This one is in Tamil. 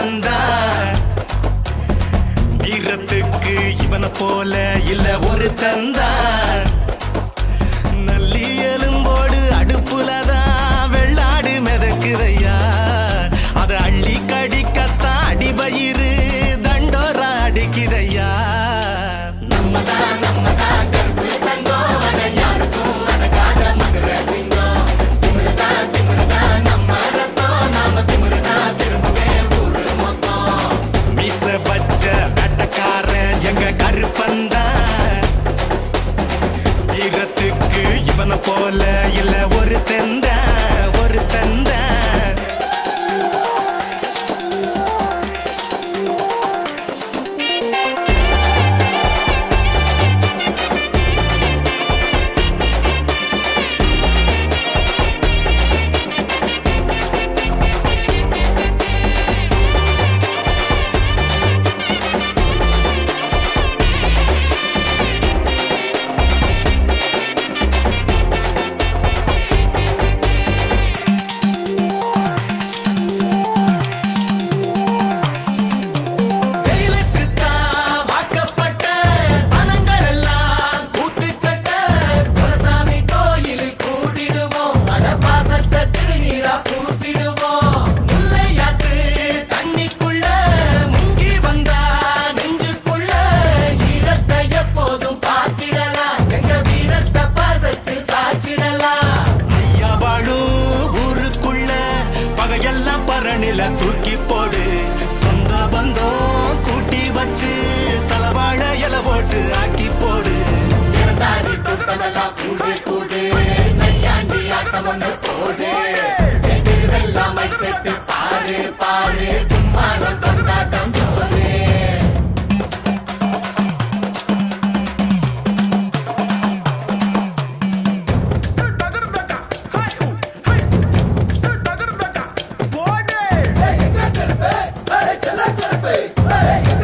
வந்தாள் ஈரத்துக்கு இவனை போல இல்ல ஒரு தந்தாள் அவனை போல இல்ல ஒரு தெந்த. la twerk it Hey! Hey!